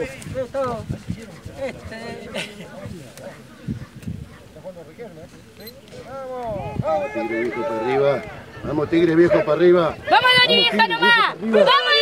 Este... Tigre viejo para arriba. Vamos, tigre viejo para arriba. ¡Vamos, Dani, vieja nomás! ¡Vamos,